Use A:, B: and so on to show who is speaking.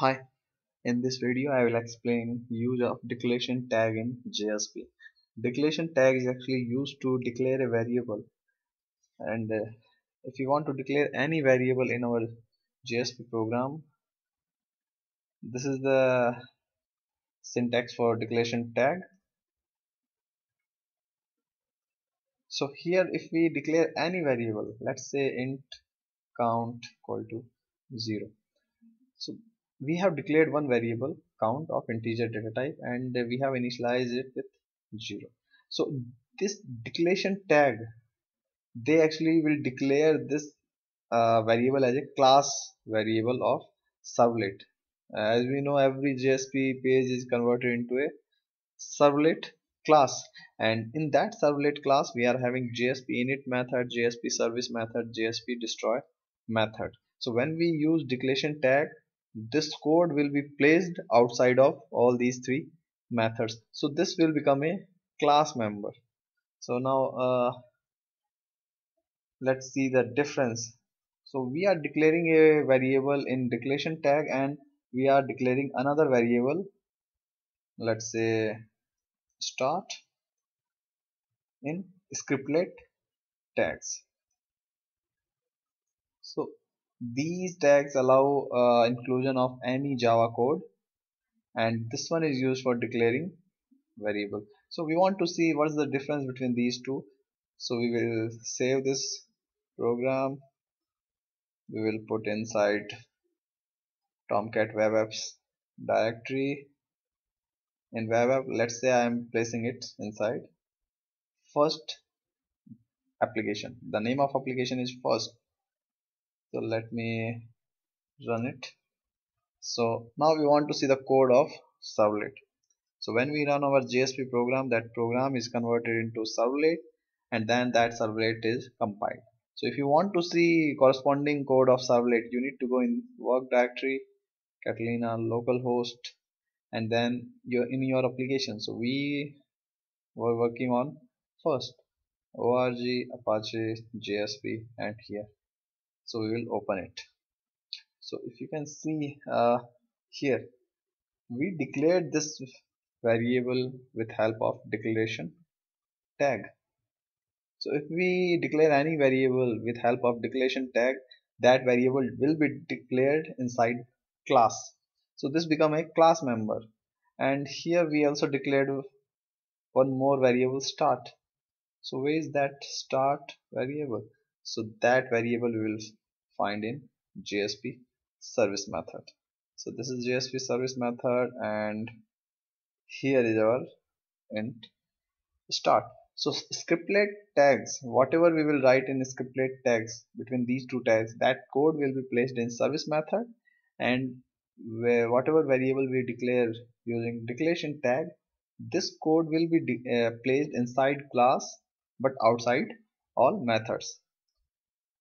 A: Hi, in this video I will explain use of declaration tag in JSP. Declaration tag is actually used to declare a variable and uh, if you want to declare any variable in our JSP program this is the syntax for declaration tag. So here if we declare any variable let's say int count equal to 0 so we have declared one variable count of integer data type and we have initialized it with 0 so this declaration tag they actually will declare this uh, variable as a class variable of servlet. As we know every JSP page is converted into a servlet class. And in that servlet class we are having JSP init method JSP service method JSP destroy method. So when we use declaration tag this code will be placed outside of all these three methods. So this will become a class member. So now uh, let's see the difference. So we are declaring a variable in declaration tag and we are declaring another variable. Let's say start in scriptlet tags these tags allow uh, inclusion of any java code and this one is used for declaring variable. So we want to see what is the difference between these two. So we will save this program. We will put inside tomcat web apps directory. In web app let's say I am placing it inside first application. The name of application is first so let me run it. So now we want to see the code of servlet. So when we run our JSP program that program is converted into servlet and then that servlet is compiled. So if you want to see corresponding code of servlet you need to go in work directory Catalina localhost and then you're in your application. So we were working on first. Org apache JSP and here so we will open it. So if you can see uh, here we declared this variable with help of declaration tag. So if we declare any variable with help of declaration tag that variable will be declared inside class. So this become a class member. And here we also declared one more variable start. So where is that start variable so that variable we will find in JSP service method. So this is JSP service method and here is our int start. So scriptlet tags whatever we will write in scriptlet tags between these two tags that code will be placed in service method and whatever variable we declare using declaration tag this code will be uh, placed inside class but outside all methods